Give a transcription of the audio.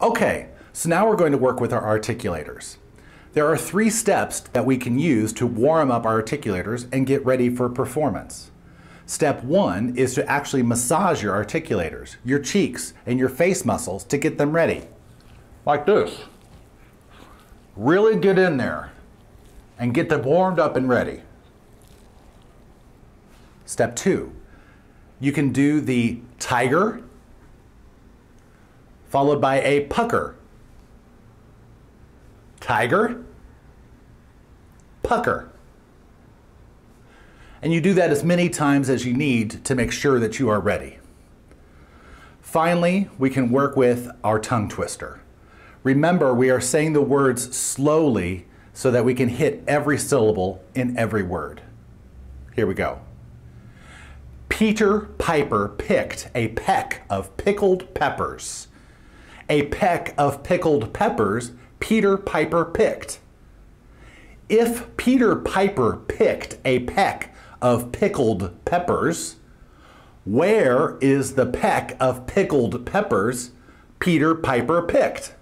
Okay, so now we're going to work with our articulators. There are three steps that we can use to warm up our articulators and get ready for performance. Step one is to actually massage your articulators, your cheeks, and your face muscles to get them ready. Like this. Really get in there and get them warmed up and ready. Step two, you can do the tiger followed by a pucker. Tiger, pucker. And you do that as many times as you need to make sure that you are ready. Finally, we can work with our tongue twister. Remember, we are saying the words slowly so that we can hit every syllable in every word. Here we go. Peter Piper picked a peck of pickled peppers. A peck of pickled peppers Peter Piper picked. If Peter Piper picked a peck of pickled peppers, where is the peck of pickled peppers Peter Piper picked?